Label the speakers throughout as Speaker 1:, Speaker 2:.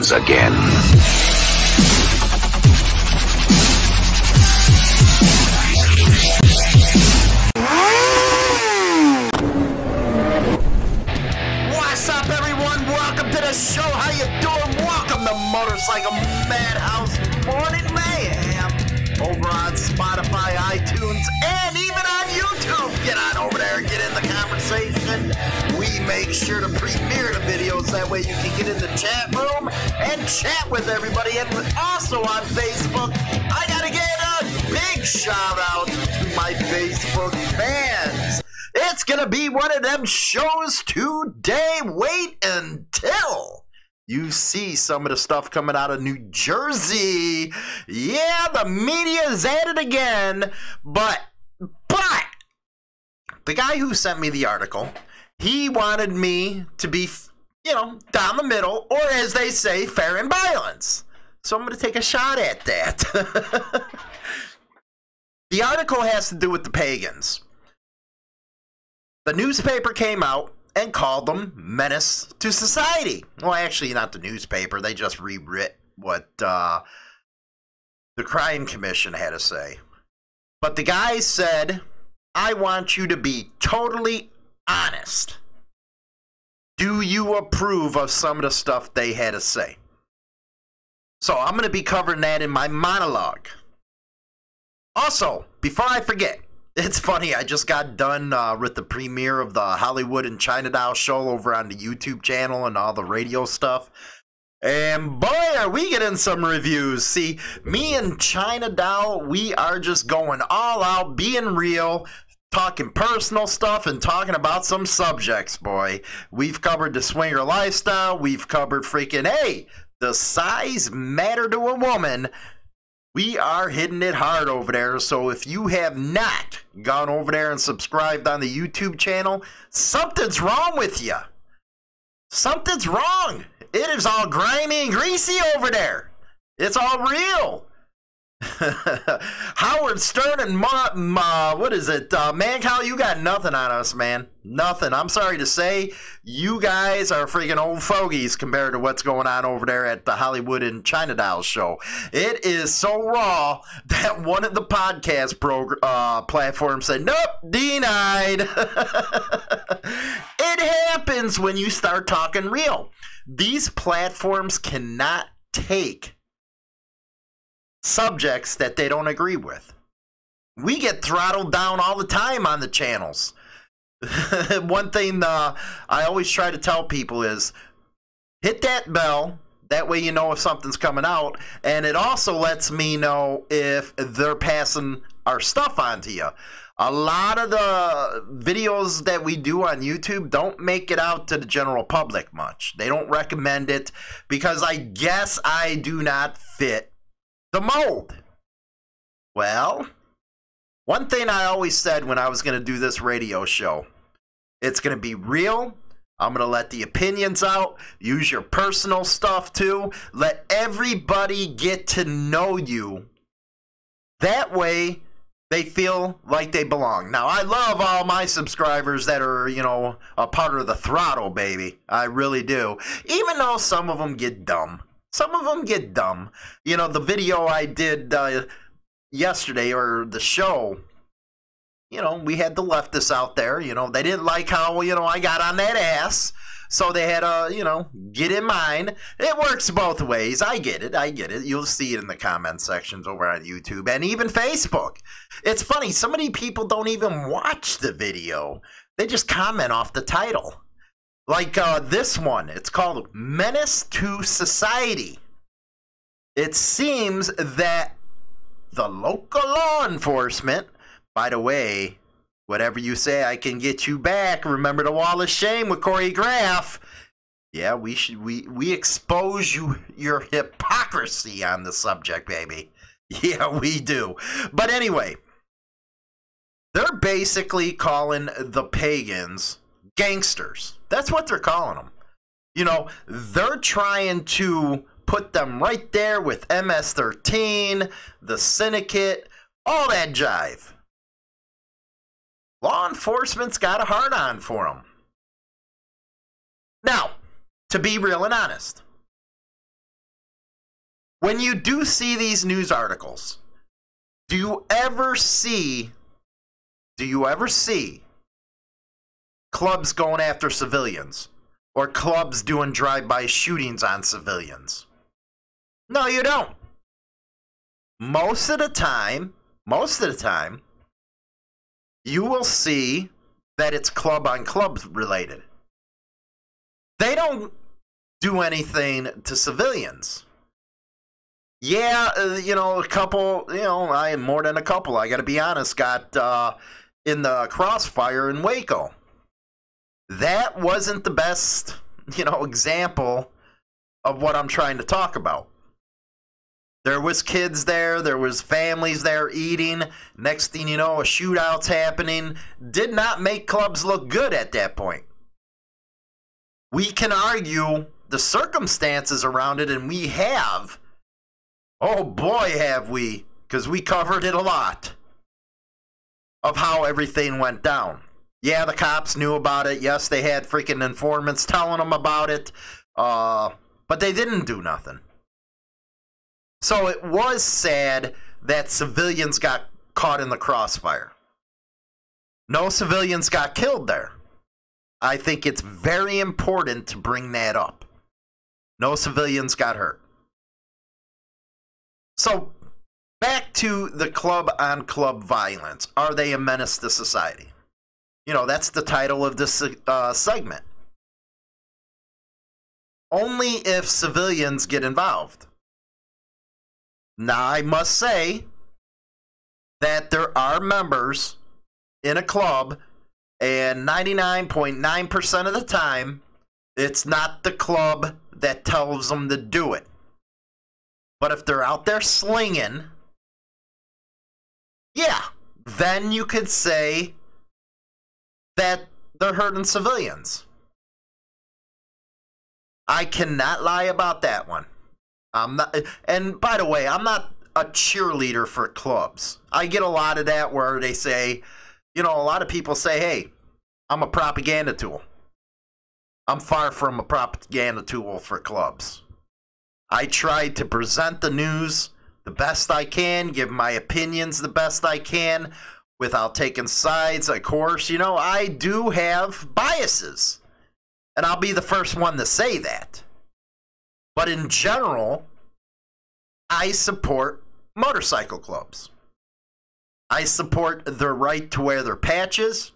Speaker 1: again.
Speaker 2: What's up, everyone? Welcome to the show. How you doing? Welcome to Motorcycle Madhouse Morning Mayhem over on Spotify, iTunes, and even on YouTube. Get on over make sure to premiere the videos that way you can get in the chat room and chat with everybody. And also on Facebook, I gotta get a big shout out to my Facebook fans. It's gonna be one of them shows today. Wait until you see some of the stuff coming out of New Jersey. Yeah, the media's at it again. But, but, the guy who sent me the article, he wanted me to be, you know, down the middle, or as they say, fair and balanced. So I'm gonna take a shot at that. the article has to do with the pagans. The newspaper came out and called them menace to society. Well, actually, not the newspaper. They just rewrit what uh, the crime commission had to say. But the guy said, I want you to be totally honest. Do you approve of some of the stuff they had to say? So I'm going to be covering that in my monologue. Also, before I forget, it's funny. I just got done uh, with the premiere of the Hollywood and China Doll show over on the YouTube channel and all the radio stuff. And boy, are we getting some reviews. See, me and China Doll, we are just going all out, being real, talking personal stuff, and talking about some subjects, boy. We've covered the swinger lifestyle. We've covered freaking, hey, the size matter to a woman. We are hitting it hard over there. So if you have not gone over there and subscribed on the YouTube channel, something's wrong with you. Something's wrong. It is all grimy and greasy over there. It's all real. Howard Stern and Ma, Ma what is it? Uh, man, Kyle, you got nothing on us, man. Nothing. I'm sorry to say, you guys are freaking old fogies compared to what's going on over there at the Hollywood and China Dolls show. It is so raw that one of the podcast prog- uh, platforms said, "Nope, denied." it happens when you start talking real. These platforms cannot take subjects that they don't agree with. We get throttled down all the time on the channels. One thing uh, I always try to tell people is hit that bell. That way you know if something's coming out. And it also lets me know if they're passing our stuff on to you. A lot of the videos that we do on YouTube don't make it out to the general public much. They don't recommend it because I guess I do not fit the mold. Well, one thing I always said when I was going to do this radio show it's going to be real. I'm going to let the opinions out. Use your personal stuff too. Let everybody get to know you. That way, they feel like they belong. Now, I love all my subscribers that are, you know, a part of the throttle, baby. I really do. Even though some of them get dumb. Some of them get dumb. You know, the video I did uh, yesterday or the show, you know, we had the leftists out there. You know, they didn't like how, you know, I got on that ass. So they had a, you know, get in mind. It works both ways. I get it. I get it. You'll see it in the comment sections over on YouTube and even Facebook. It's funny. So many people don't even watch the video, they just comment off the title. Like uh, this one, it's called Menace to Society. It seems that the local law enforcement, by the way, whatever you say, I can get you back. Remember the wall of shame with Corey Graff. Yeah, we should we we expose you your hypocrisy on the subject, baby. Yeah, we do. But anyway, they're basically calling the pagans gangsters. That's what they're calling them. You know, they're trying to put them right there with MS-13, the Syndicate, all that jive. Law enforcement's got a hard on for them. Now, to be real and honest, when you do see these news articles, do you ever see do you ever see clubs going after civilians or clubs doing drive-by shootings on civilians? No, you don't. Most of the time, most of the time, you will see that it's club on club related. They don't do anything to civilians. Yeah, uh, you know, a couple, you know, I more than a couple, I got to be honest, got uh, in the crossfire in Waco. That wasn't the best, you know, example of what I'm trying to talk about. There was kids there, there was families there eating. Next thing you know, a shootout's happening. Did not make clubs look good at that point. We can argue the circumstances around it, and we have. Oh boy, have we, because we covered it a lot of how everything went down. Yeah, the cops knew about it. Yes, they had freaking informants telling them about it. Uh, but they didn't do nothing. So it was sad that civilians got caught in the crossfire. No civilians got killed there. I think it's very important to bring that up. No civilians got hurt. So, back to the club on club violence. Are they a menace to society? You know, that's the title of this uh, segment. Only if civilians get involved. Now, I must say that there are members in a club, and 99.9% of the time, it's not the club that tells them to do it. But if they're out there slinging, yeah, then you could say that they're hurting civilians. I cannot lie about that one. I'm not, and by the way, I'm not a cheerleader for clubs. I get a lot of that where they say, you know, a lot of people say, hey, I'm a propaganda tool. I'm far from a propaganda tool for clubs. I try to present the news the best I can, give my opinions the best I can without taking sides. Of course, you know, I do have biases. And I'll be the first one to say that. But in general, I support motorcycle clubs. I support their right to wear their patches.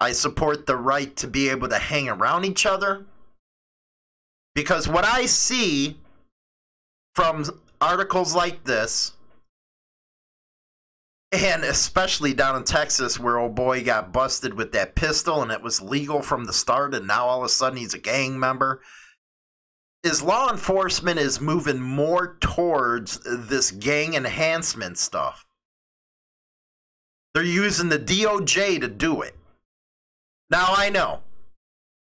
Speaker 2: I support the right to be able to hang around each other. Because what I see from articles like this, and especially down in Texas, where old boy got busted with that pistol and it was legal from the start, and now all of a sudden he's a gang member is law enforcement is moving more towards this gang enhancement stuff. They're using the DOJ to do it. Now I know.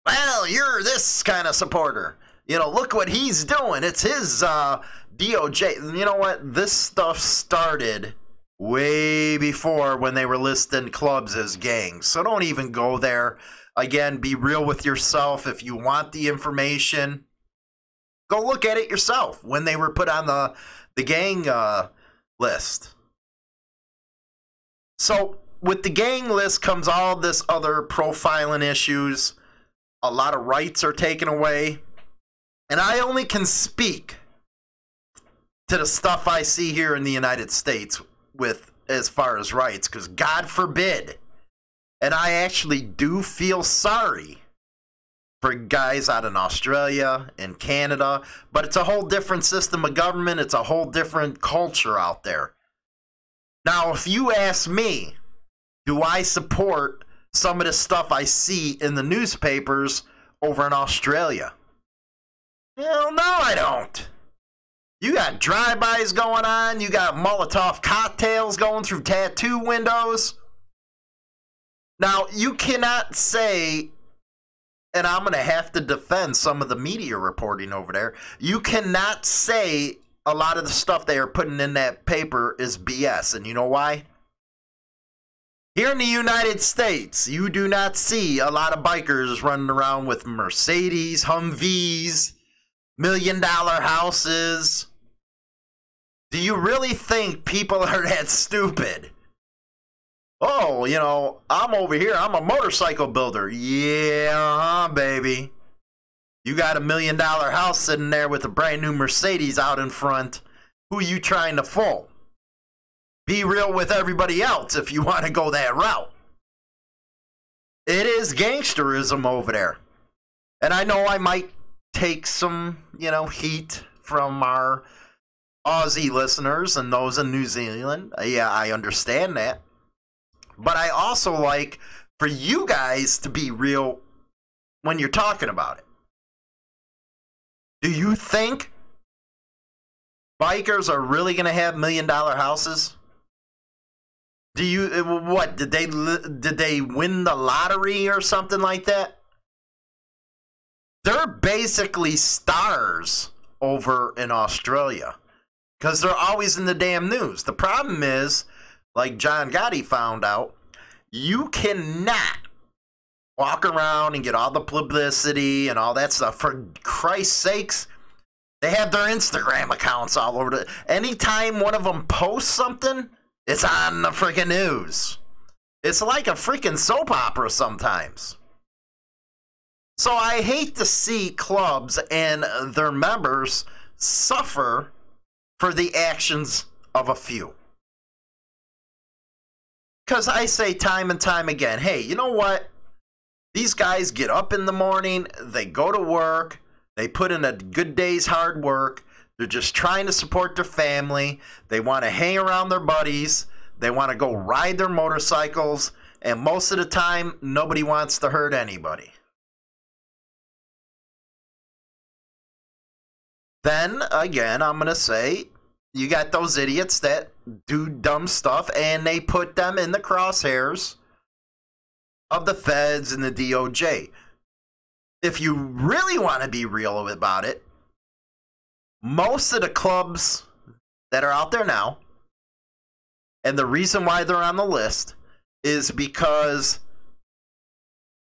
Speaker 2: Well, you're this kind of supporter. You know, look what he's doing. It's his uh, DOJ. You know what? This stuff started way before when they were listing clubs as gangs. So don't even go there. Again, be real with yourself. If you want the information, Go look at it yourself when they were put on the the gang uh, list. So with the gang list comes all this other profiling issues. A lot of rights are taken away. And I only can speak to the stuff I see here in the United States with as far as rights, because God forbid. And I actually do feel sorry for guys out in Australia and Canada, but it's a whole different system of government. It's a whole different culture out there. Now, if you ask me, do I support some of the stuff I see in the newspapers over in Australia? Hell no, I don't. You got drive-bys going on. You got Molotov cocktails going through tattoo windows. Now, you cannot say and I'm going to have to defend some of the media reporting over there. You cannot say a lot of the stuff they are putting in that paper is BS. And you know why? Here in the United States, you do not see a lot of bikers running around with Mercedes, Humvees, million dollar houses. Do you really think people are that stupid? Oh, you know, I'm over here. I'm a motorcycle builder. Yeah, uh-huh, baby. You got a million dollar house sitting there with a brand new Mercedes out in front. Who you trying to fool? Be real with everybody else if you want to go that route. It is gangsterism over there. And I know I might take some, you know, heat from our Aussie listeners and those in New Zealand. Yeah, I understand that. But I also like for you guys to be real when you're talking about it. Do you think bikers are really going to have million dollar houses? Do you eh, what did they did they win the lottery or something like that? They're basically stars over in Australia because they're always in the damn news. The problem is, like John Gotti found out, you cannot walk around and get all the publicity and all that stuff. For Christ's sakes, they have their Instagram accounts all over the. Anytime one of them posts something, it's on the freaking news. It's like a freaking soap opera sometimes. So I hate to see clubs and their members suffer for the actions of a few. Because I say time and time again hey, you know what? These guys get up in the morning, they go to work, they put in a good day's hard work. They're just trying to support their family. They want to hang around their buddies. They want to go ride their motorcycles. And most of the time, nobody wants to hurt anybody. Then again, I'm going to say you got those idiots that do dumb stuff and they put them in the crosshairs of the feds and the DOJ. If you really want to be real about it, most of the clubs that are out there now, and the reason why they're on the list is because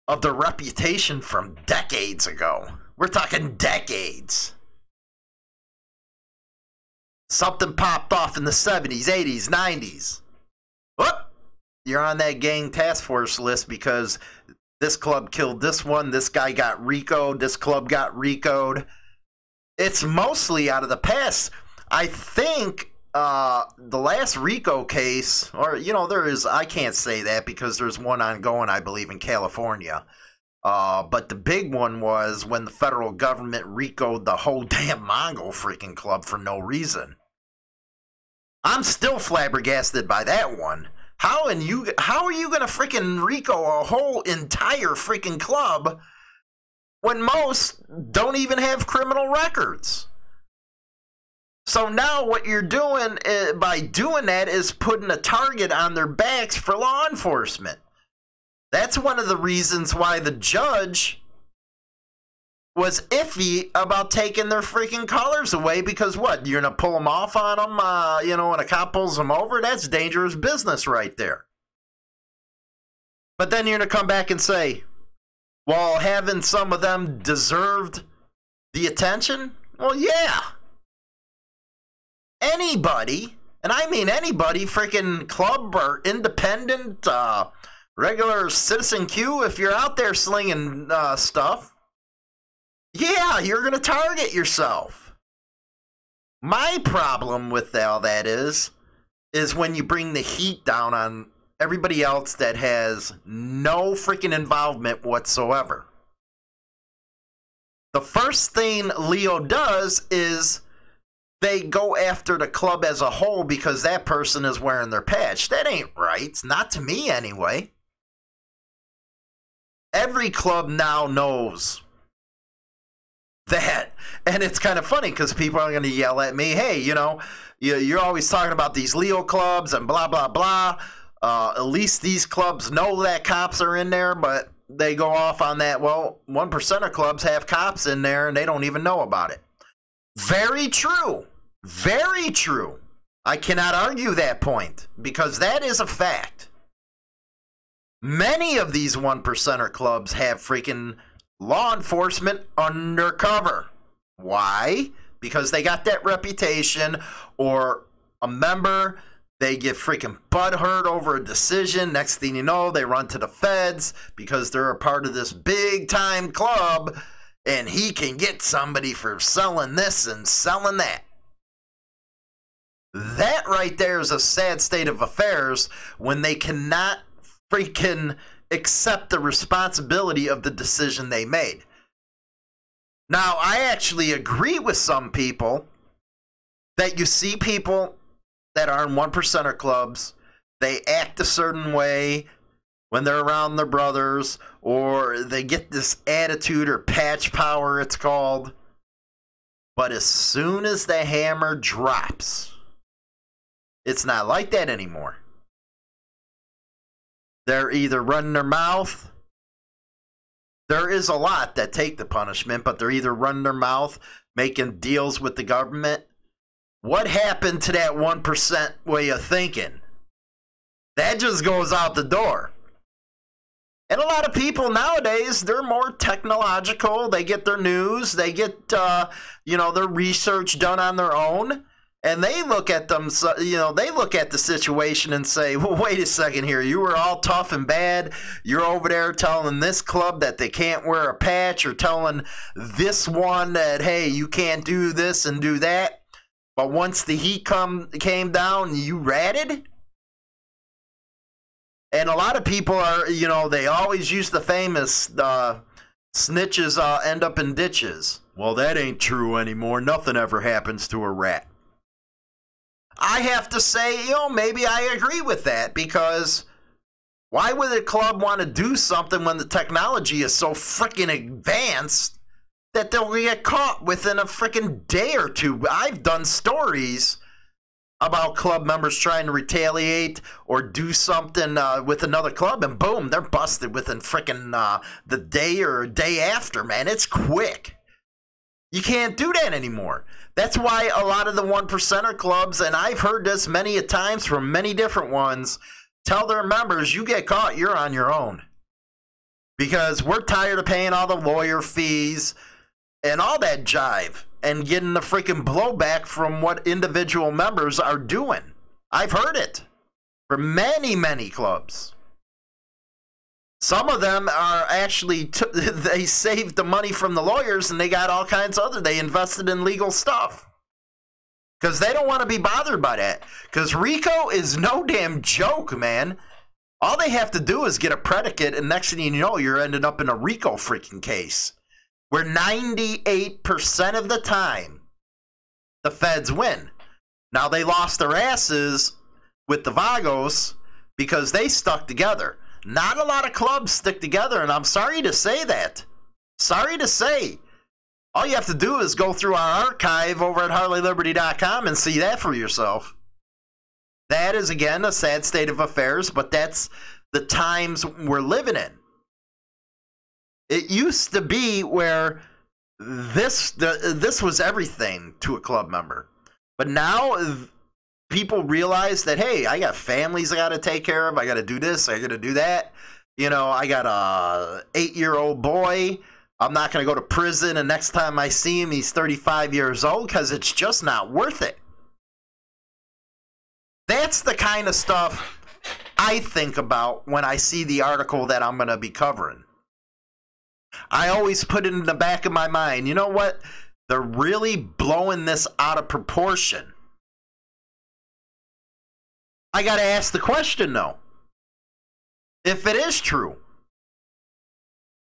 Speaker 2: of the reputation from decades ago. We're talking decades. Something popped off in the 70s, 80s, 90s. Whoop! You're on that gang task force list because this club killed this one, this guy got RICO'd, this club got RICO'd. It's mostly out of the past. I think uh, the last RICO case, or, you know, there is, I can't say that because there's one ongoing, I believe, in California. Uh, but the big one was when the federal government RICO'd the whole damn Mongol freaking club for no reason. I'm still flabbergasted by that one. How and you how are you gonna freaking RICO a whole entire freaking club when most don't even have criminal records? So now what you're doing uh, by doing that is putting a target on their backs for law enforcement. That's one of the reasons why the judge was iffy about taking their freaking colors away because what you're gonna pull them off on them uh, you know when a cop pulls them over? That's dangerous business right there. But then you're gonna come back and say well having some of them deserved the attention? Well yeah. Anybody and i mean anybody freaking club or independent uh, regular citizen q if you're out there slinging uh, stuff yeah, you're going to target yourself. My problem with all that is, is when you bring the heat down on everybody else that has no freaking involvement whatsoever. The first thing Leo does is they go after the club as a whole because that person is wearing their patch. That ain't right. Not to me, anyway. Every club now knows that. And it's kind of funny because people are going to yell at me, hey, you know, you're always talking about these Leo clubs and blah, blah, blah. Uh, at least these clubs know that cops are in there, but they go off on that. Well, one percent of clubs have cops in there and they don't even know about it. Very true. Very true. I cannot argue that point because that is a fact. Many of these one percenter clubs have freaking law enforcement undercover. Why? Because they got that reputation, or a member, they get freaking butthurt over a decision. Next thing you know, they run to the feds because they're a part of this big time club and he can get somebody for selling this and selling that. That right there is a sad state of affairs when they cannot freaking accept the responsibility of the decision they made. Now, I actually agree with some people that you see people that are in one percenter clubs, they act a certain way when they're around their brothers, or they get this attitude or patch power, it's called. But as soon as the hammer drops, it's not like that anymore. They're either running their mouth. There is a lot that take the punishment, but they're either running their mouth, making deals with the government. What happened to that 1% way of thinking? That just goes out the door. And a lot of people nowadays, they're more technological. They get their news, they get, uh, you know, their research done on their own and they look at them you know they look at the situation and say well wait a second here. You were all tough and bad. You're over there telling this club that they can't wear a patch or telling this one that hey you can't do this and do that. But once the heat come came down you ratted? And a lot of people are you know they always use the famous uh, snitches uh, end up in ditches. Well that ain't true anymore. Nothing ever happens to a rat I have to say, you know, maybe I agree with that because why would a club want to do something when the technology is so freaking advanced that they'll get caught within a freaking day or two? I've done stories about club members trying to retaliate or do something uh, with another club, and boom, they're busted within freaking uh, the day or day after, man. It's quick. You can't do that anymore. That's why a lot of the one percenter clubs, and I've heard this many a times from many different ones, tell their members, you get caught, you're on your own. Because we're tired of paying all the lawyer fees and all that jive and getting the freaking blowback from what individual members are doing. I've heard it from many, many clubs. Some of them are actually t- they saved the money from the lawyers and they got all kinds of other. They invested in legal stuff because they don't want to be bothered by that. Because RICO is no damn joke, man. All they have to do is get a predicate, and next thing you know, you're ending up in a RICO freaking case where 98% of the time the feds win. Now they lost their asses with the Vagos because they stuck together. Not a lot of clubs stick together, and I'm sorry to say that. Sorry to say. All you have to do is go through our archive over at HarleyLiberty.com and see that for yourself. That is, again, a sad state of affairs, but that's the times we're living in. It used to be where this this was everything to a club member. But now people realize that hey, I got families I got to take care of. I got to do this. I got to do that. You know, I got a eight year old boy. I'm not going to go to prison, and next time I see him, he's 35 years old because it's just not worth it. That's the kind of stuff I think about when I see the article that I'm going to be covering. I always put it in the back of my mind you know what? They're really blowing this out of proportion. I got to ask the question though. If it is true,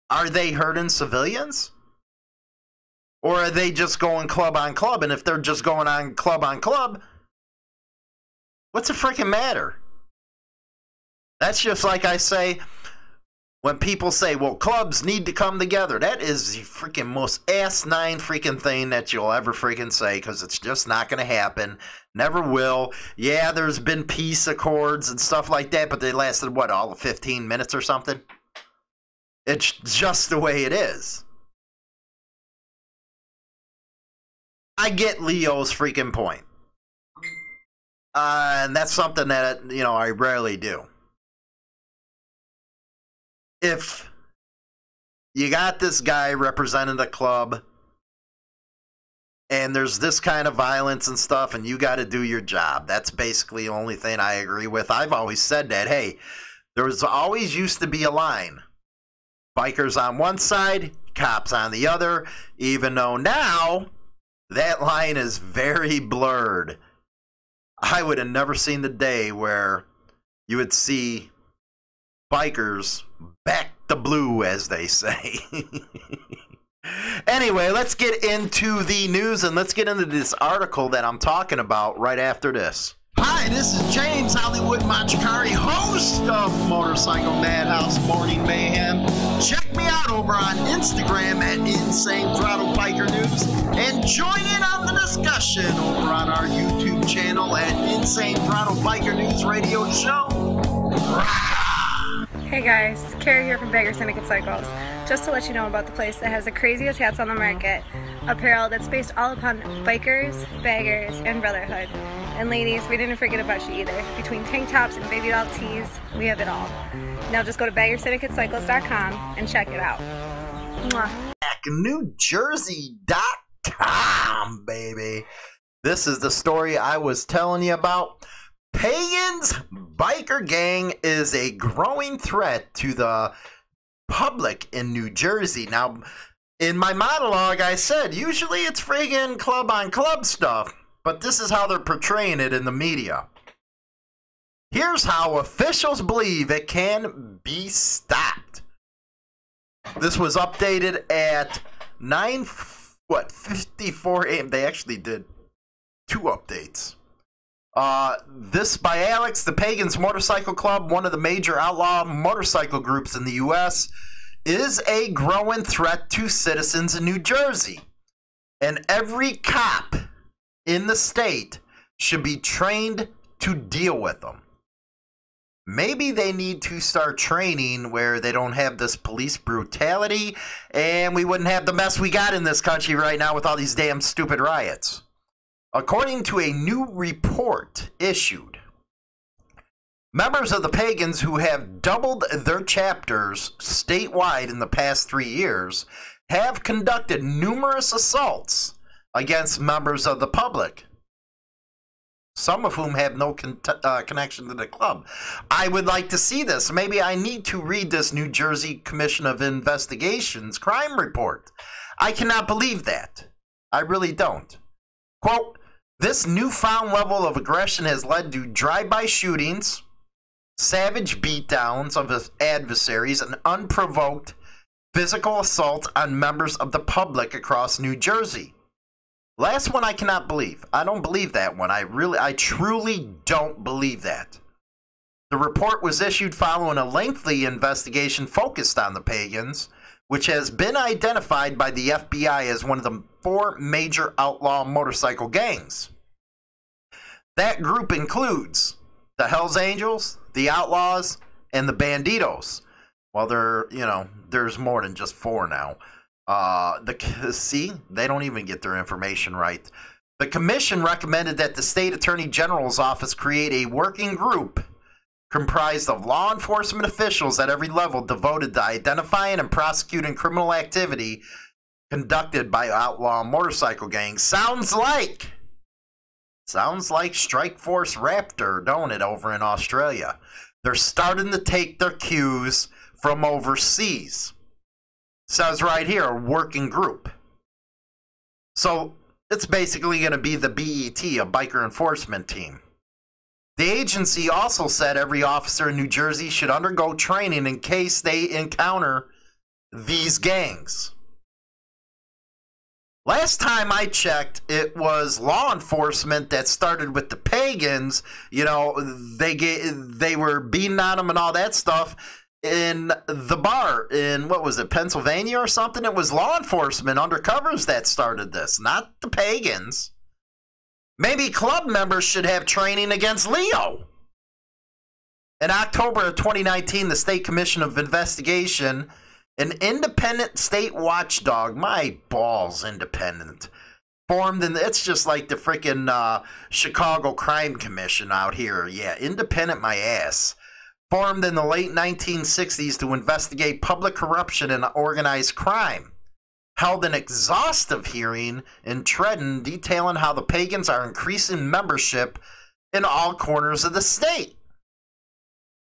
Speaker 2: are they hurting civilians? Or are they just going club on club? And if they're just going on club on club, what's the freaking matter? That's just like I say, when people say, well, clubs need to come together, that is the freaking most asinine freaking thing that you'll ever freaking say because it's just not going to happen. Never will. Yeah, there's been peace accords and stuff like that, but they lasted, what, all of 15 minutes or something? It's just the way it is. I get Leo's freaking point. Uh, and that's something that, you know, I rarely do if you got this guy representing the club and there's this kind of violence and stuff, and you got to do your job. That's basically the only thing I agree with. I've always said that. Hey, there was always used to be a line bikers on one side, cops on the other, even though now that line is very blurred. I would have never seen the day where you would see bikers back the blue, as they say. anyway, let's get into the news and let's get into this article that I'm talking about right after this. Hi, this is James Hollywood Machikari, host of Motorcycle Madhouse Morning Mayhem. Check me out over on Instagram at Insane Throttle Biker News and join in on the discussion over on our YouTube channel at Insane Throttle Biker News Radio Show.
Speaker 1: Hey guys, Carrie here from Bagger Syndicate Cycles. Just to let you know about the place that has the craziest hats on the market, apparel that's based all upon bikers, baggers, and brotherhood. And ladies, we didn't forget about you either. Between tank tops and baby doll tees, we have it all. Now just go to baggersyndicatecycles.com and check it out. Mwah.
Speaker 2: NewJersey.com, baby. This is the story I was telling you about. Pagans biker gang is a growing threat to the public in New Jersey. Now, in my monologue, I said usually it's friggin' club on club stuff, but this is how they're portraying it in the media. Here's how officials believe it can be stopped. This was updated at 9 what 54 a.m. They actually did two updates. Uh, this by Alex, the Pagans Motorcycle Club, one of the major outlaw motorcycle groups in the U.S., is a growing threat to citizens in New Jersey. And every cop in the state should be trained to deal with them. Maybe they need to start training where they don't have this police brutality and we wouldn't have the mess we got in this country right now with all these damn stupid riots. According to a new report issued, members of the pagans who have doubled their chapters statewide in the past three years have conducted numerous assaults against members of the public, some of whom have no con- uh, connection to the club. I would like to see this. Maybe I need to read this New Jersey Commission of Investigations crime report. I cannot believe that. I really don't. Quote, this newfound level of aggression has led to drive-by shootings, savage beatdowns of adversaries, and unprovoked physical assault on members of the public across New Jersey. Last one I cannot believe. I don't believe that one. I really I truly don't believe that. The report was issued following a lengthy investigation focused on the pagans which has been identified by the FBI as one of the four major outlaw motorcycle gangs. That group includes the Hells Angels, the Outlaws, and the Banditos. Well, there, you know, there's more than just four now. Uh, the see, they don't even get their information right. The commission recommended that the state attorney general's office create a working group comprised of law enforcement officials at every level devoted to identifying and prosecuting criminal activity conducted by outlaw motorcycle gangs. Sounds like sounds like Strike Force Raptor, don't it, over in Australia? They're starting to take their cues from overseas. Says right here, a working group. So it's basically going to be the BET, a biker enforcement team. The agency also said every officer in New Jersey should undergo training in case they encounter these gangs. Last time I checked, it was law enforcement that started with the pagans. You know, they get, they were beating on them and all that stuff in the bar in what was it, Pennsylvania or something. It was law enforcement undercovers that started this, not the pagans. Maybe club members should have training against Leo. In October of 2019, the State Commission of Investigation, an independent state watchdog, my balls, independent, formed, and it's just like the freaking uh, Chicago Crime Commission out here. Yeah, independent, my ass. Formed in the late 1960s to investigate public corruption and organized crime. Held an exhaustive hearing in Trenton detailing how the pagans are increasing membership in all corners of the state.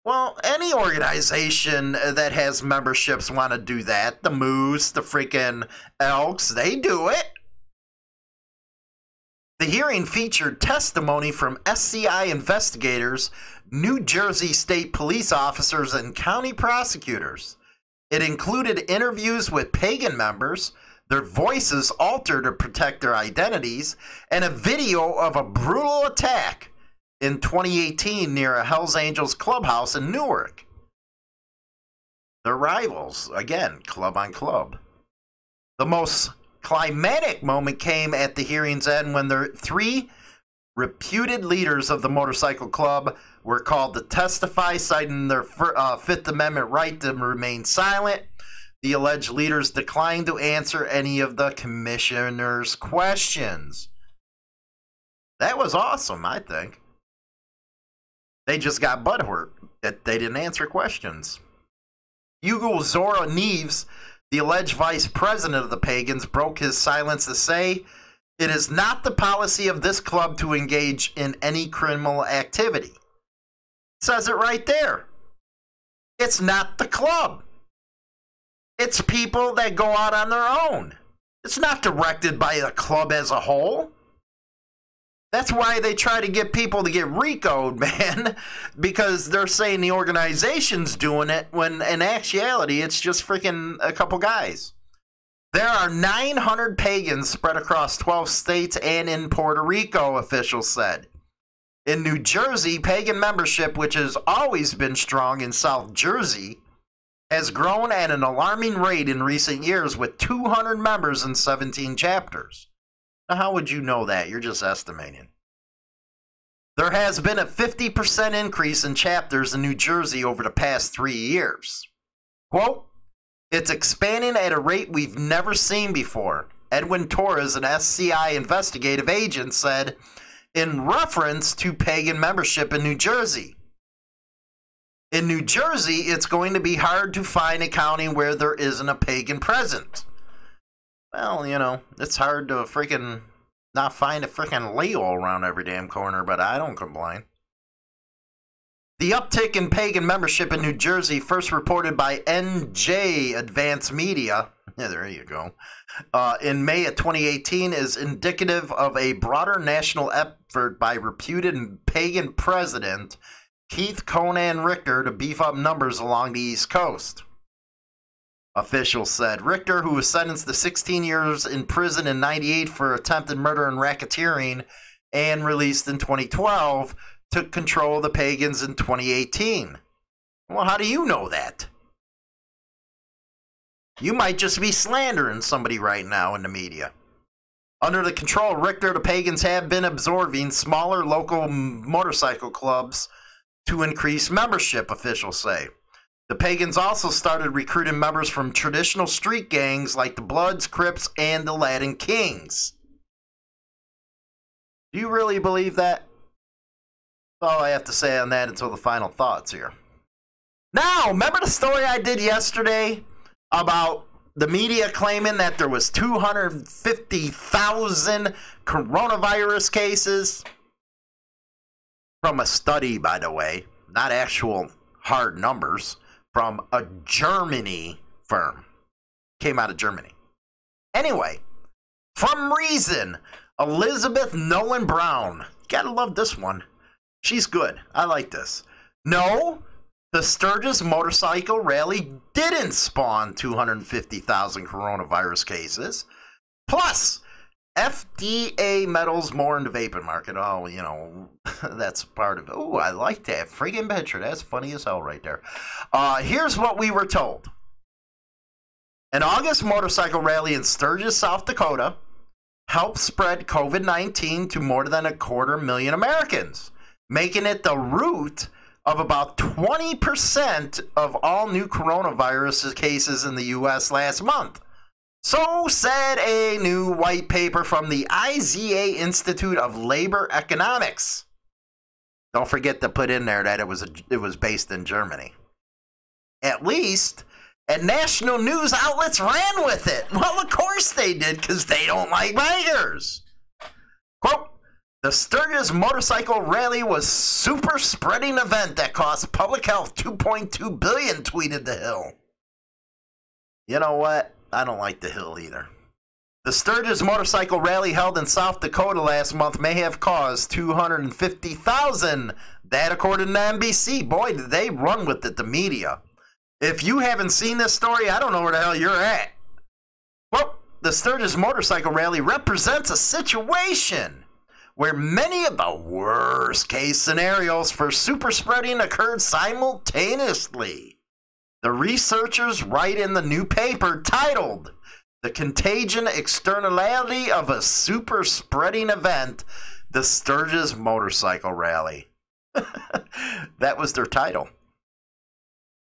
Speaker 2: Well, any organization that has memberships want to do that. The Moose, the freaking Elks, they do it. The hearing featured testimony from SCI investigators, New Jersey state police officers, and county prosecutors. It included interviews with pagan members, their voices altered to protect their identities, and a video of a brutal attack in 2018 near a Hells Angels clubhouse in Newark. They're rivals, again, club on club. The most climatic moment came at the hearing's end when the three reputed leaders of the motorcycle club were called to testify, citing their uh, Fifth Amendment right to remain silent. The alleged leaders declined to answer any of the commissioner's questions. That was awesome, I think. They just got butthurt that they didn't answer questions. Hugo Zora Neves, the alleged vice president of the Pagans, broke his silence to say, It is not the policy of this club to engage in any criminal activity. It says it right there. It's not the club. It's people that go out on their own. It's not directed by the club as a whole. That's why they try to get people to get RICO'd, man, because they're saying the organization's doing it when in actuality it's just freaking a couple guys. There are 900 pagans spread across 12 states and in Puerto Rico, officials said. In New Jersey, pagan membership, which has always been strong in South Jersey, has grown at an alarming rate in recent years with 200 members in 17 chapters. Now, how would you know that? You're just estimating. There has been a 50% increase in chapters in New Jersey over the past three years. Quote, it's expanding at a rate we've never seen before. Edwin Torres, an SCI investigative agent, said in reference to pagan membership in New Jersey. In New Jersey, it's going to be hard to find a county where there isn't a pagan present well, you know, it's hard to freaking not find a freaking Leo around every damn corner, but I don't complain. The uptick in pagan membership in New Jersey, first reported by NJ Advance Media, yeah, there you go, uh, in May of 2018, is indicative of a broader national effort by reputed pagan president Keith Conan Richter to beef up numbers along the East Coast officials said. Richter, who was sentenced to 16 years in prison in 98 for attempted murder and racketeering and released in 2012, took control of the pagans in 2018. Well, how do you know that? You might just be slandering somebody right now in the media. Under the control of Richter, the pagans have been absorbing smaller local motorcycle clubs to increase membership, officials say. The pagans also started recruiting members from traditional street gangs like the Bloods, Crips, and the Latin Kings. Do you really believe that? That's all I have to say on that until the final thoughts here. Now, remember the story I did yesterday about the media claiming that there was 250,000 coronavirus cases? From a study, by the way, not actual hard numbers from a Germany firm. Came out of Germany. Anyway, from Reason, Elizabeth Nolan Brown. Gotta love this one. She's good. I like this. No, the Sturgis motorcycle rally didn't spawn 250,000 coronavirus cases. Plus, FDA meddles more in the vaping market. Oh, you know, that's part of it. Oh, I like that. Friggin' picture. That's funny as hell right there. Uh, here's what we were told. An August motorcycle rally in Sturgis, South Dakota helped spread COVID 19 to more than a quarter million Americans, making it the root of about 20% of all new coronavirus cases in the U.S. last month. So said a new white paper from the IZA Institute of Labor Economics. Don't forget to put in there that it was a, it was based in Germany. At least And national news outlets ran with it. Well, of course they did, because they don't like bikers. Quote, the Sturgis motorcycle rally was super spreading event that cost public health 2.2 billion, tweeted the Hill. You know what? I don't like the Hill either. The Sturgis motorcycle rally held in South Dakota last month may have caused 250,000. That according to NBC. Boy, did they run with it, the media. If you haven't seen this story, I don't know where the hell you're at. Well, the Sturgis motorcycle rally represents a situation where many of the worst case scenarios for super spreading occurred simultaneously. The researchers write in the new paper titled The Contagion Externality of a Super Spreading Event, the Sturgis Motorcycle Rally. that was their title.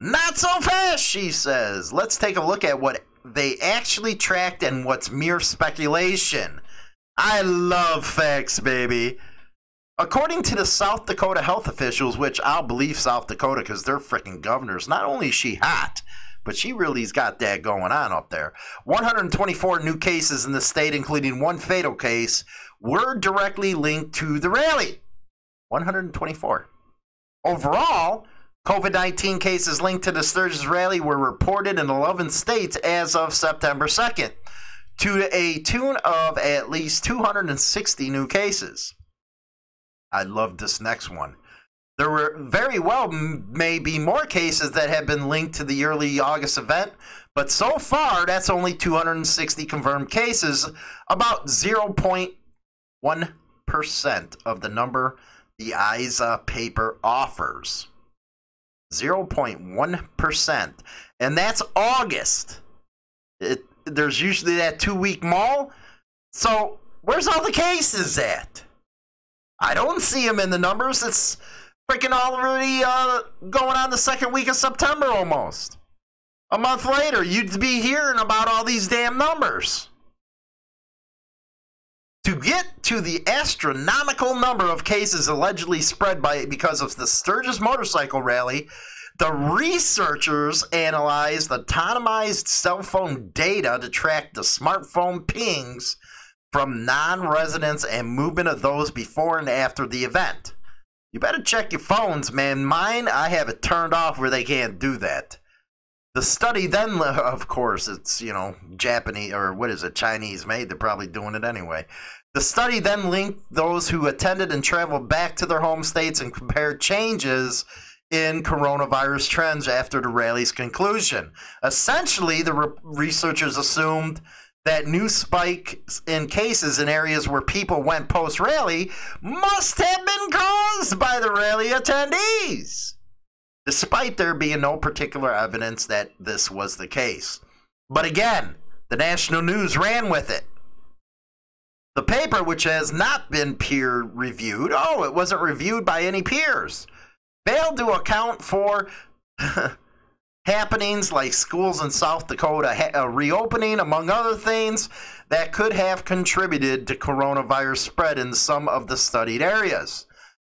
Speaker 2: Not so fast, she says. Let's take a look at what they actually tracked and what's mere speculation. I love facts, baby. According to the South Dakota health officials, which I'll believe South Dakota because they're freaking governors, not only is she hot, but she really's got that going on up there. 124 new cases in the state, including one fatal case, were directly linked to the rally. 124. Overall, COVID 19 cases linked to the Sturgis rally were reported in 11 states as of September 2nd, to a tune of at least 260 new cases. I love this next one. There were very well may be more cases that have been linked to the early August event, but so far that's only 260 confirmed cases, about 0.1% of the number the ISA paper offers. 0.1%. And that's August. It, there's usually that two week mall. So, where's all the cases at? I don't see them in the numbers. It's freaking already uh, going on the second week of September almost. A month later, you'd be hearing about all these damn numbers. To get to the astronomical number of cases allegedly spread by because of the Sturgis motorcycle rally, the researchers analyzed autonomized cell phone data to track the smartphone pings from non residents and movement of those before and after the event. You better check your phones, man. Mine, I have it turned off where they can't do that. The study then, of course, it's, you know, Japanese, or what is it, Chinese made. They're probably doing it anyway. The study then linked those who attended and traveled back to their home states and compared changes in coronavirus trends after the rally's conclusion. Essentially, the re- researchers assumed that new spike in cases in areas where people went post rally must have been caused by the rally attendees, despite there being no particular evidence that this was the case. But again, the national news ran with it. The paper, which has not been peer reviewed, oh, it wasn't reviewed by any peers, failed to account for happenings like schools in South Dakota ha- uh, reopening, among other things, that could have contributed to coronavirus spread in some of the studied areas.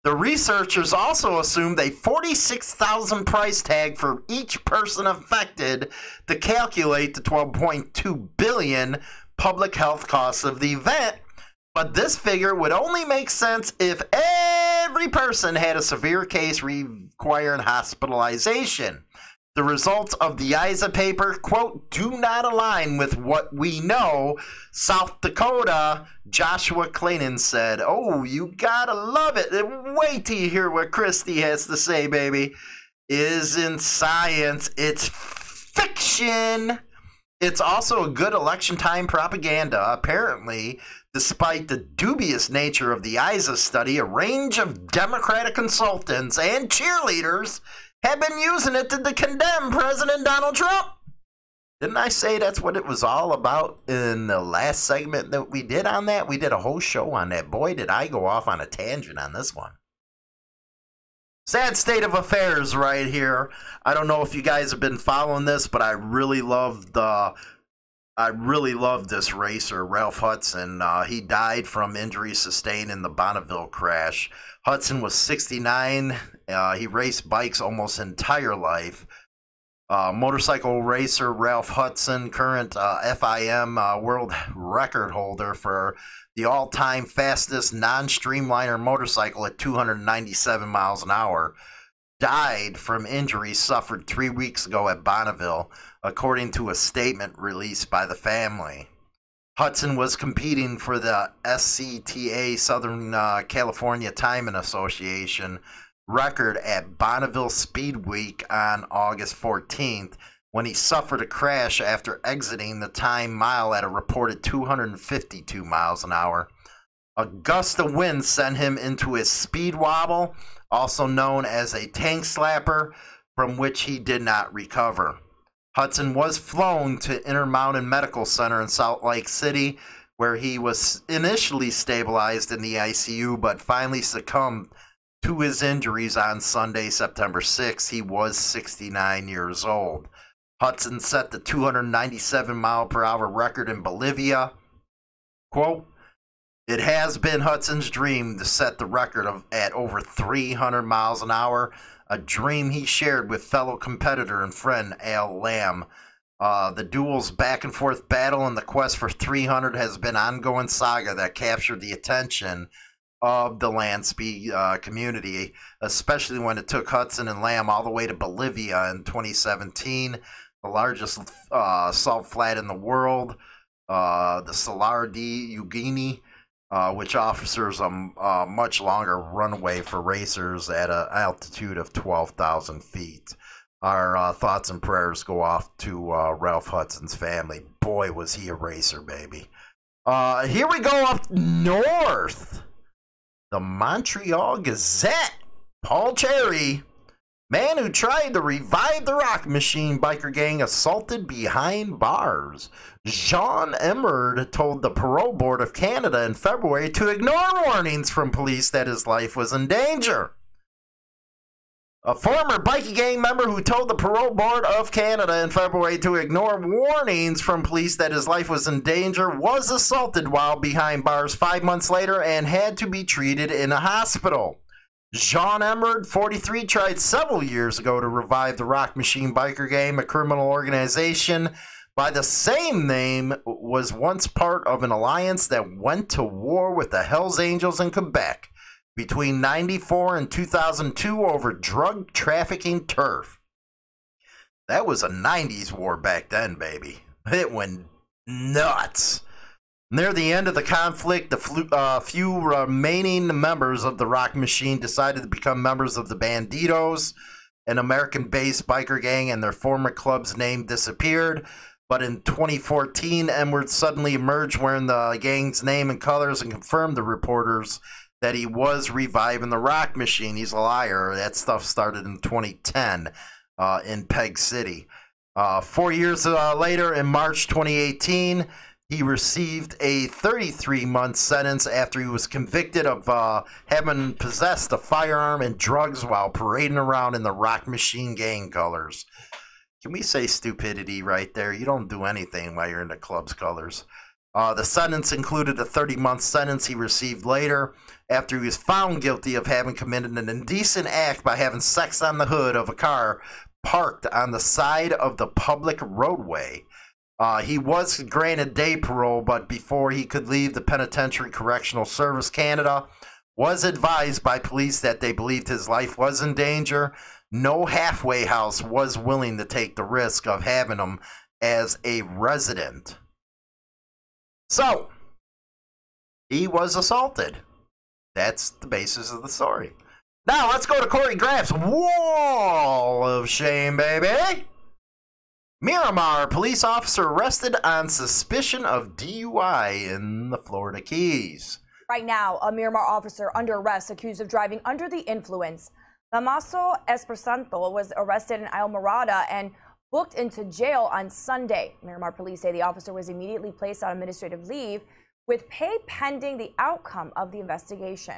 Speaker 2: The researchers also assumed a 46,000 price tag for each person affected to calculate the 12.2 billion public health costs of the event but this figure would only make sense if every person had a severe case requiring hospitalization. The results of the ISA paper, quote, do not align with what we know. South Dakota, Joshua Clayton said, Oh, you gotta love it. Wait till you hear what Kristi has to say, baby. Isn't science, it's fiction. It's also a good election time propaganda. Apparently, Despite the dubious nature of the ISA study, a range of Democratic consultants and cheerleaders have been using it to condemn President Donald Trump. Didn't I say that's what it was all about in the last segment that we did on that? We did a whole show on that. Boy, did I go off on a tangent on this one. Sad state of affairs right here. I don't know if you guys have been following this, but I really love the I really love this racer, Ralph Hudson. Uh, he died from injuries sustained in the Bonneville crash. Hudson was 69. Uh, he raced bikes almost entire life. Uh, motorcycle racer Ralph Hudson, current uh, FIM uh, world record holder for the all time fastest non streamliner motorcycle at 297 miles an hour, died from injuries suffered three weeks ago at Bonneville, according to a statement released by the family. Hudson was competing for the SCTA Southern uh, California Timing Association record at Bonneville Speed Week on August 14th when he suffered a crash after exiting the time mile at a reported 252 miles an hour. A gust of wind sent him into his speed wobble, also known as a tank slapper, from which he did not recover. Hudson was flown to Intermountain Medical Center in Salt Lake City, where he was initially stabilized in the ICU but finally succumbed to his injuries on Sunday, September 6. He was 69 years old. Hudson set the 297 mile per hour record in Bolivia. Quote, it has been Hudson's dream to set the record of at over 300 miles an hour, a dream he shared with fellow competitor and friend Al Lamb. Uh, the duel's back and forth battle and the quest for 300 has been ongoing saga that captured the attention of the speed uh, community, especially when it took Hudson and Lamb all the way to Bolivia in 2017, the largest uh, salt flat in the world, uh, the Salar de Uyuni, uh, which offers a, a, much longer runway for racers at an altitude of 12,000 feet. Our uh, thoughts and prayers go off to uh, Ralph Hudson's family. Boy, was he a racer, baby. here we go up north the Montreal Gazette. Paul Cherry, man who tried to revive the rock machine biker gang, assaulted behind bars. Jean Emard told the Parole Board of Canada in February to ignore warnings from police that his life was in danger. A former bikie gang member who told the Parole Board of Canada in February to ignore warnings from police that his life was in danger was assaulted while behind bars five months later and had to be treated in a hospital. Jean Emard, 43, tried several years ago to revive the Rock Machine Biker Gang, a criminal organization by the same name, was once part of an alliance that went to war with the Hells Angels in Quebec between 94 and 2002 over drug trafficking turf. That was a 90s war back then, baby. It went nuts. Near the end of the conflict, the uh, few remaining members of the Rock Machine decided to become members of the Bandidos, an American based biker gang, and their former club's name disappeared. But in 2014, Emard suddenly emerged wearing the gang's name and colors and confirmed the reporters that he was reviving the rock machine. He's a liar. That stuff started in 2010 uh, in Peg City. Uh, four years uh, later, in March 2018, he received a 33 month sentence after he was convicted of uh, having possessed a firearm and drugs while parading around in the rock machine gang colors. Can we say stupidity right there? You don't do anything while you're in the club's colors. Uh, the sentence included a 30 month sentence he received later after he was found guilty of having committed an indecent act by having sex on the hood of a car parked on the side of the public roadway. Uh, he was granted day parole, but before he could leave the Penitentiary Correctional Service Canada, was advised by police that they believed his life was in danger. No halfway house was willing to take the risk of having him as a resident. So, he was assaulted. That's the basis of the story. Now, let's go to Corey Graff's Wall of Shame, baby. Miramar police officer arrested on suspicion of DUI in the Florida Keys.
Speaker 3: Right now, a Miramar officer under arrest accused of driving under the influence. Damaso Esperanto was arrested in Islamorada and booked into jail on Sunday. Miramar police say the officer was immediately placed on administrative leave with pay pending the outcome of the investigation.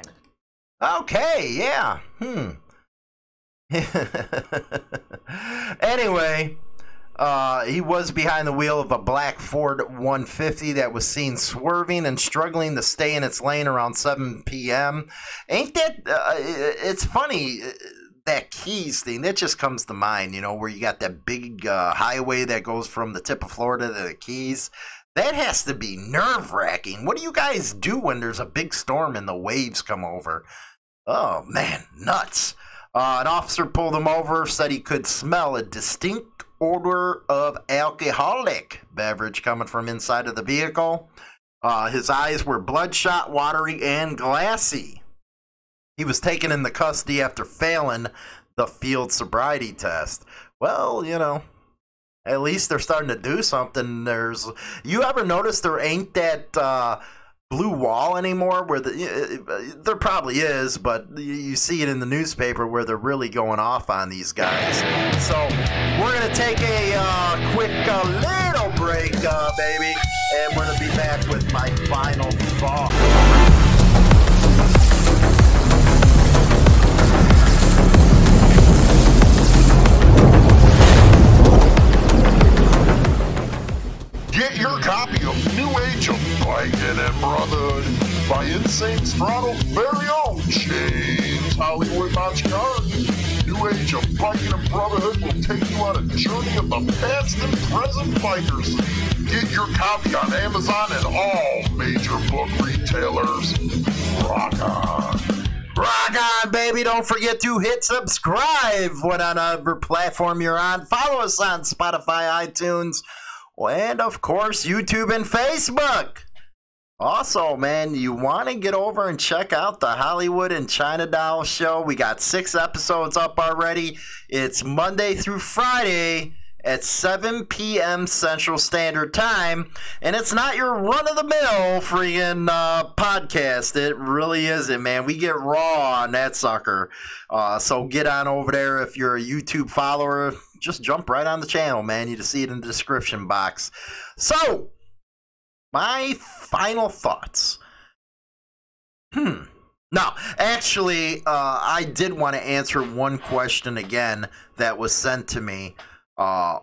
Speaker 2: Okay, yeah. Hmm. anyway, uh, he was behind the wheel of a black Ford 150 that was seen swerving and struggling to stay in its lane around 7 p.m. Ain't that? Uh, it's funny that Keys thing, that just comes to mind, you know, where you got that big uh, highway that goes from the tip of Florida to the Keys. That has to be nerve wracking. What do you guys do when there's a big storm and the waves come over? Oh, man, nuts. Uh, an officer pulled him over, said he could smell a distinct odor of alcoholic beverage coming from inside of the vehicle. Uh, his eyes were bloodshot, watery, and glassy. He was taken into custody after failing the field sobriety test. Well, you know, at least they're starting to do something. There's you ever notice there ain't that uh, blue wall anymore? Where the there probably is, but you see it in the newspaper where they're really going off on these guys. So we're gonna take a uh, quick uh, little break, uh, baby, and we're gonna be back with my final thought.
Speaker 4: Get your copy of Biking and Brotherhood by Insane Throttle's very own James Hollywood Machikari. New Age of Biking and Brotherhood will take you on a journey of the past and present bikers. Get your copy on Amazon and all major book retailers. Rock on.
Speaker 2: Rock on, baby. Don't forget to hit subscribe whatever platform you're on. Follow us on Spotify, iTunes, and of course, YouTube and Facebook. Also, man, you want to get over and check out the Hollywood and China Doll show. We got six episodes up already. It's Monday through Friday at 7 p.m. Central Standard Time. And it's not your run of the mill freaking uh, podcast. It really isn't, man. We get raw on that sucker. Uh, so get on over there if you're a YouTube follower just jump right on the channel, man. You just see it in the description box. So, my final thoughts. Hmm. Now, actually, uh, I did want to answer one question again that was sent to me. Uh,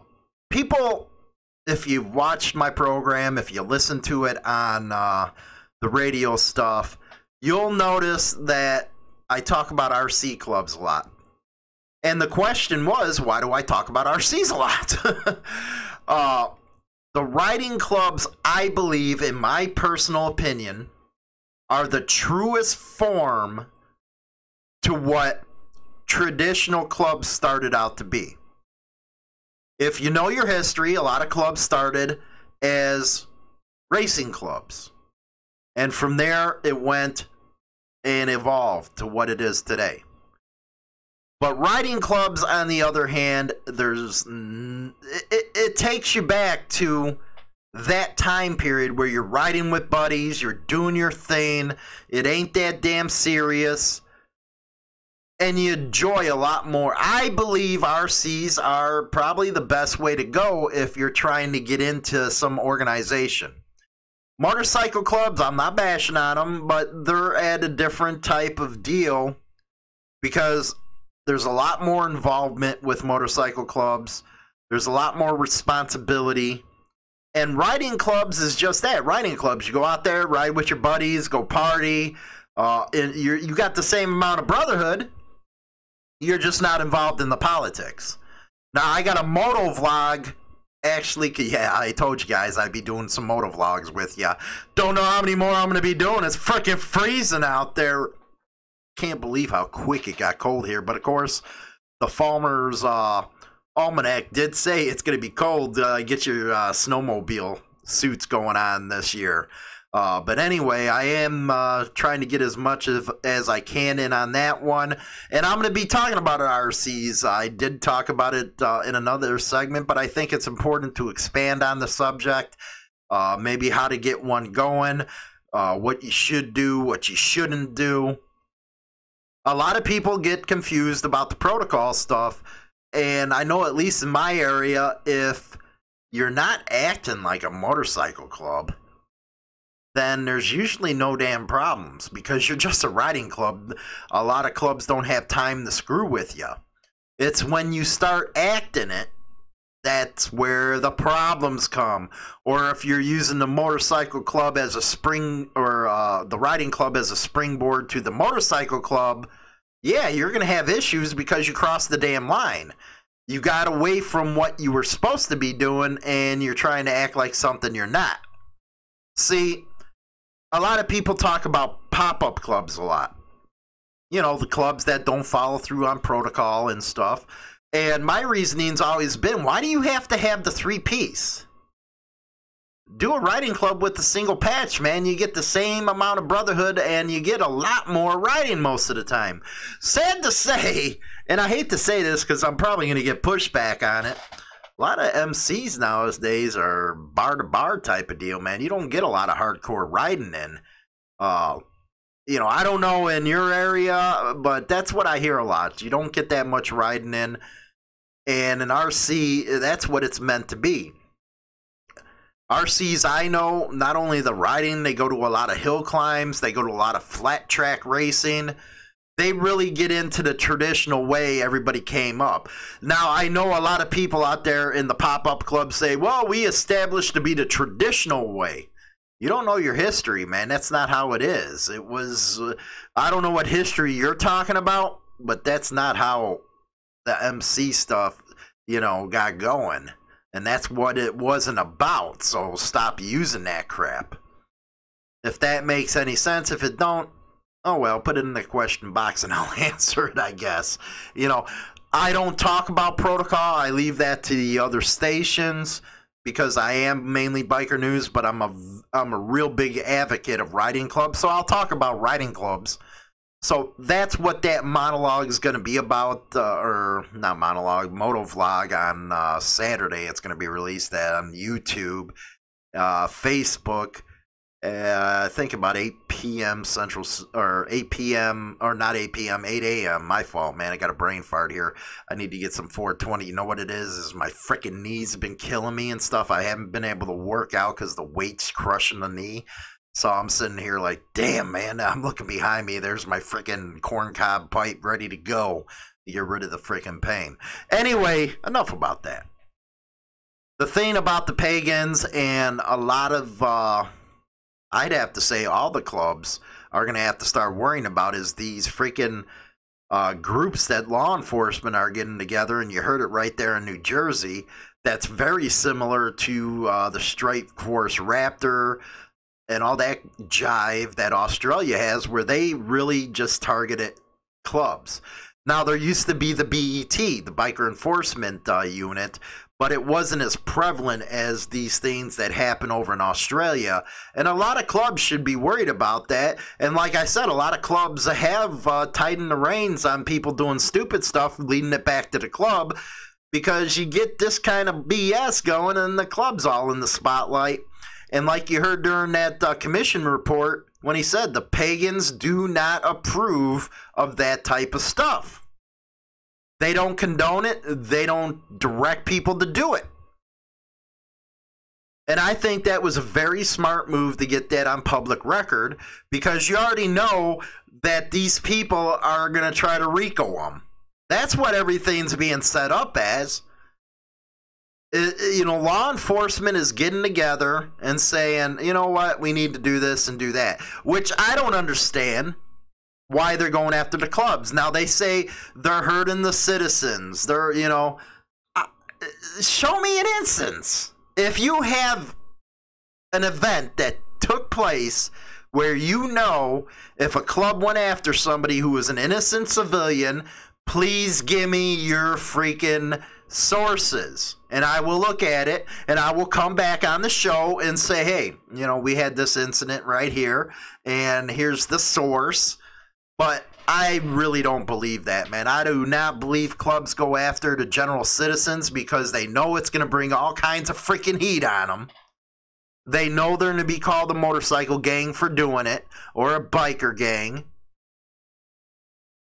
Speaker 2: people, if you've watched my program, if you listen to it on uh, the radio stuff, you'll notice that I talk about RC clubs a lot. And the question was, why do I talk about RCs a lot? the riding clubs, I believe, in my personal opinion, are the truest form to what traditional clubs started out to be. If you know your history, a lot of clubs started as racing clubs. And from there, it went and evolved to what it is today. But riding clubs, on the other hand, there's it, it takes you back to that time period where you're riding with buddies, you're doing your thing, it ain't that damn serious, and you enjoy a lot more. I believe RCs are probably the best way to go if you're trying to get into some organization. Motorcycle clubs, I'm not bashing on them, but they're at a different type of deal because there's a lot more involvement with motorcycle clubs. There's a lot more responsibility. And riding clubs is just that. Riding clubs, you go out there, ride with your buddies, go party. Uh, you you got the same amount of brotherhood. You're just not involved in the politics. Now I got a moto vlog. Actually, yeah, I told you guys I'd be doing some moto vlogs with you. Don't know how many more I'm gonna be doing. It's freaking freezing out there can't believe how quick it got cold here. But of course, the Farmer's uh, Almanac did say it's going to be cold. Uh, get your uh, snowmobile suits going on this year. Uh, but anyway, I am uh, trying to get as much of, as I can in on that one. And I'm going to be talking about RCs. I did talk about it uh, in another segment, but I think it's important to expand on the subject. Uh, maybe how to get one going, uh, what you should do, what you shouldn't do a lot of people get confused about the protocol stuff. And I know, at least in my area, if you're not acting like a motorcycle club, then there's usually no damn problems because you're just a riding club. A lot of clubs don't have time to screw with you. It's when you start acting it that's where the problems come. Or if you're using the motorcycle club as a spring, or uh, the riding club as a springboard to the motorcycle club, yeah, you're going to have issues because you crossed the damn line. You got away from what you were supposed to be doing and you're trying to act like something you're not. See, a lot of people talk about pop up clubs a lot. You know, the clubs that don't follow through on protocol and stuff. And my reasoning's always been why do you have to have the three piece? do a riding club with a single patch, man. You get the same amount of brotherhood and you get a lot more riding most of the time. Sad to say, and I hate to say this because I'm probably going to get pushback on it. A lot of MCs nowadays are bar to bar type of deal, man. You don't get a lot of hardcore riding in. Uh, you know, I don't know in your area, but that's what I hear a lot. You don't get that much riding in. And in RC, that's what it's meant to be RCs I know, not only the riding, they go to a lot of hill climbs, they go to a lot of flat track racing. They really get into the traditional way everybody came up. Now, I know a lot of people out there in the pop up club say, well, we established to be the traditional way. You don't know your history, man. That's not how it is. It was, uh, I don't know what history you're talking about, but that's not how the MC stuff, you know, got going. And that's what it wasn't about, so stop using that crap. If that makes any sense, if it don't, oh well, put it in the question box and I'll answer it, I guess. You know, I don't talk about protocol. I leave that to the other stations because I am mainly biker news, but I'm a I'm a real big advocate of riding clubs. So I'll talk about riding clubs so that's what that monologue is going to be about, uh, or not monologue, moto vlog on uh, Saturday. It's going to be released on YouTube, uh, Facebook. Uh, I think about 8 p.m. Central, or 8 p.m., or not 8 p.m., 8 a.m. My fault, man. I got a brain fart here. I need to get some 420. You know what it is? Is my freaking knees have been killing me and stuff. I haven't been able to work out because the weight's crushing the knee. So I'm sitting here like, damn, man, I'm looking behind me. There's my freaking corncob pipe ready to go to get rid of the freaking pain. Anyway, enough about that. The thing about the pagans and a lot of, uh, I'd have to say, all the clubs are going to have to start worrying about is these freaking uh, groups that law enforcement are getting together. And you heard it right there in New Jersey. That's very similar to uh, the Strike Force Raptor and all that jive that Australia has, where they really just targeted clubs. Now, there used to be the BET, the Biker Enforcement uh, Unit, but it wasn't as prevalent as these things that happen over in Australia. And a lot of clubs should be worried about that. And like I said, a lot of clubs have uh, tightened the reins on people doing stupid stuff, leading it back to the club because you get this kind of BS going and the club's all in the spotlight. And like you heard during that uh, commission report, when he said the pagans do not approve of that type of stuff. They don't condone it, they don't direct people to do it. And I think that was a very smart move to get that on public record because you already know that these people are going to try to RICO them. That's what everything's being set up as you know, law enforcement is getting together and saying, you know what, we need to do this and do that, which I don't understand why they're going after the clubs. Now they say they're hurting the citizens. They're, you know, show me an instance. If you have an event that took place where you know if a club went after somebody who was an innocent civilian, please give me your freaking sources and I will look at it and I will come back on the show and say, hey, you know, we had this incident right here and here's the source. But I really don't believe that, man. I do not believe clubs go after the general citizens because they know it's going to bring all kinds of freaking heat on them. They know they're going to be called a motorcycle gang for doing it or a biker gang.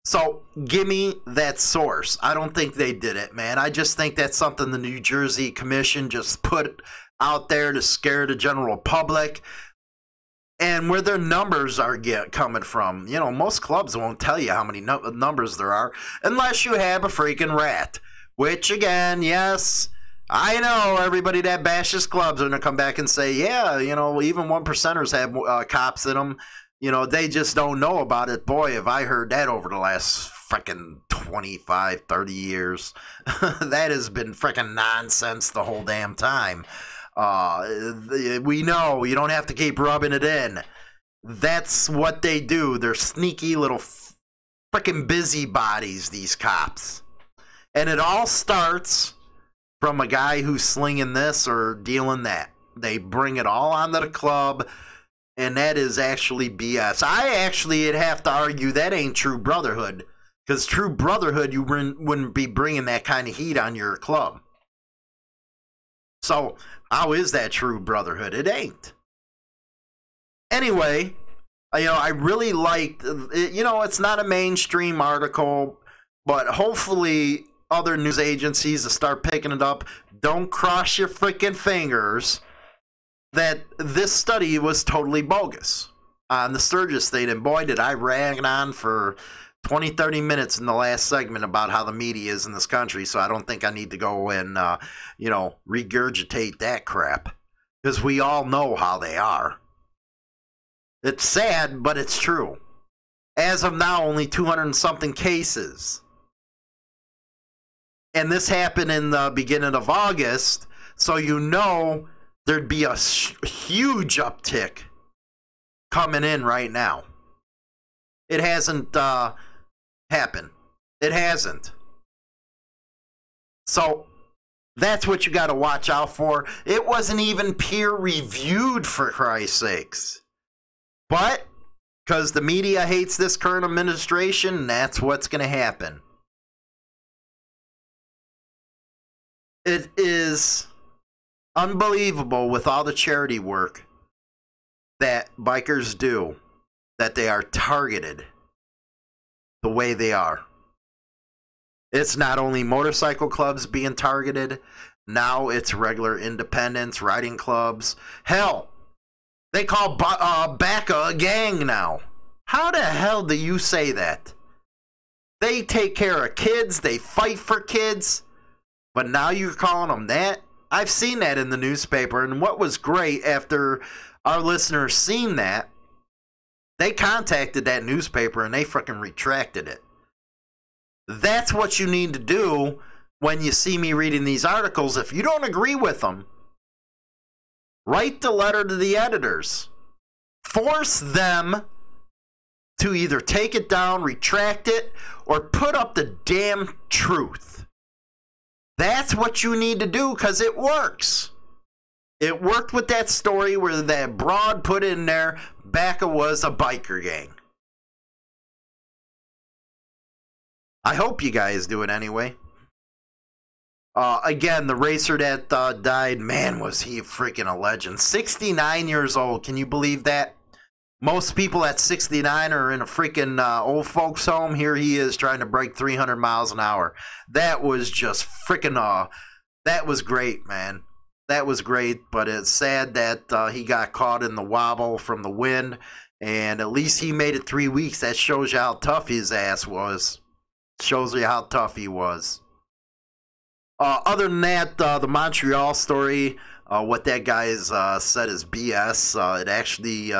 Speaker 2: So give me that source. I don't think they did it, man. I just think that's something the New Jersey Commission just put out there to scare the general public and where their numbers are get coming from. You know, most clubs won't tell you how many no- numbers there are unless you have a freaking rat. Which again, yes, I know everybody that bashes clubs are gonna come back and say, yeah, you know, even one percenters have uh, cops in them you know, they just don't know about it. Boy, have I heard that over the last freaking 25, 30 years. that has been freaking nonsense the whole damn time. Uh, we know you don't have to keep rubbing it in. That's what they do. They're sneaky little freaking busybodies, these cops. And it all starts from a guy who's slinging this or dealing that. They bring it all onto the club, and that is actually BS. I actually would have to argue that ain't true brotherhood. Because true brotherhood, you wouldn't be bringing that kind of heat on your club. So, how is that true brotherhood? It ain't. Anyway, you know, I really liked, you know, it's not a mainstream article, but hopefully other news agencies will start picking it up. Don't cross your freaking fingers that this study was totally bogus on the Sturgis thing. And boy, did I rag on for 20, 30 minutes in the last segment about how the media is in this country. So I don't think I need to go and, uh, you know, regurgitate that crap because we all know how they are. It's sad, but it's true. As of now, only 200 and something cases. And this happened in the beginning of August, so you know there'd be a huge uptick coming in right now. It hasn't uh, happened. It hasn't. So that's what you got to watch out for. It wasn't even peer reviewed, for Christ's sakes. But because the media hates this current administration, that's what's going to happen. It is unbelievable with all the charity work that bikers do that they are targeted the way they are. It's not only motorcycle clubs being targeted, now it's regular independents, riding clubs. Hell, they call uh, BACA a gang now. How the hell do you say that? They take care of kids, they fight for kids, but now you're calling them that? I've seen that in the newspaper, and what was great after our listeners seen that, they contacted that newspaper and they freaking retracted it. That's what you need to do when you see me reading these articles. If you don't agree with them, Write the letter to the editors. Force them to either take it down, retract it, or put up the damn truth. That's what you need to do because it works. It worked with that story where that broad put in there BACA was a biker gang. I hope you guys do it anyway. Uh, again, the racer that uh, died, man, was he freaking a legend. 69 years old. Can you believe that? Most people at 69 are in a freaking uh, old folks' home. Here he is trying to break 300 miles an hour. That was just freaking, uh, that was great, man. That was great, but it's sad that uh, he got caught in the wobble from the wind. And at least he made it three weeks. That shows you how tough his ass was. Shows you how tough he was. Uh, other than that, uh, the Montreal story, uh, what that guy has uh, said is BS. Uh, it actually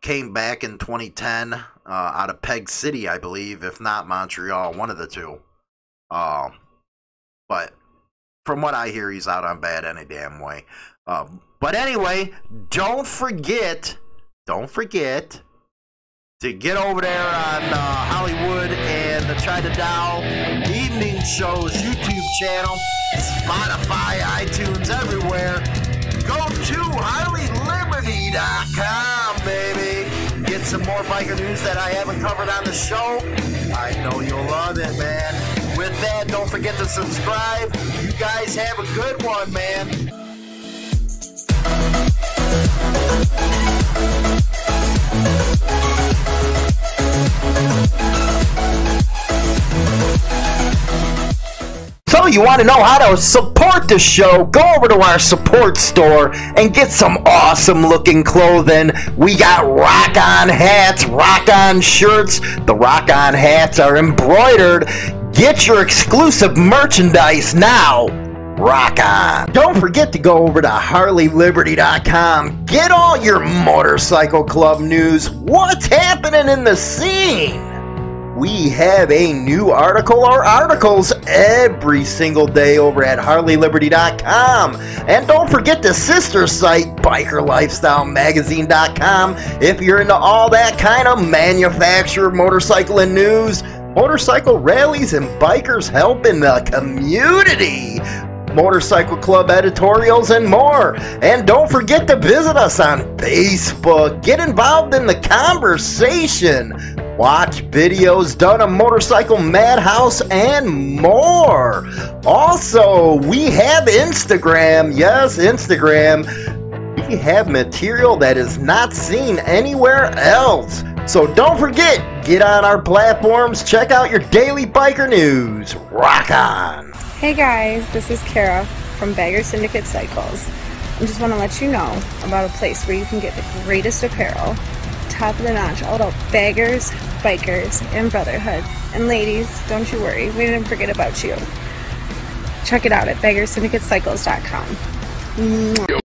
Speaker 2: came back in 2010 uh, out of Peg City, I believe, if not Montreal, one of the two. Um, but from what I hear, he's out on bad any damn way. Um, but anyway, don't forget, don't forget to get over there on uh, Hollywood and the China Doll Evening Show's YouTube channel, Spotify, iTunes, everywhere. Go to HarleyLiberty.com, baby. Get some more biker news that I haven't covered on the show. I know you'll love it, man. With that, don't forget to subscribe. You guys have a good one, man. You want to know how to support the show? Go over to our support store and get some awesome looking clothing. We got rock on hats, rock on shirts. The rock on hats are embroidered. Get your exclusive merchandise now. Rock on. Don't forget to go over to HarleyLiberty.com. Get all your motorcycle club news. What's happening in the scene? We have a new article or articles every single day over at HarleyLiberty.com. And don't forget the sister site, BikerLifestyleMagazine.com, if you're into all that kind of manufacturer, motorcycle, and news. Motorcycle rallies and bikers helping the community motorcycle club editorials, and more. And don't forget to visit us on Facebook. Get involved in the conversation. Watch videos done on Motorcycle Madhouse and more. Also, we have Instagram. Yes, Instagram. We have material that is not seen anywhere else. So don't forget, get on our platforms, check out your daily biker news. Rock on!
Speaker 1: Hey guys, this is Kara from Bagger Syndicate Cycles. I just want to let you know about a place where you can get the greatest apparel, top of the notch, all about baggers, bikers, and brotherhood. And ladies, don't you worry, we didn't forget about you. Check it out at baggersyndicatecycles.com.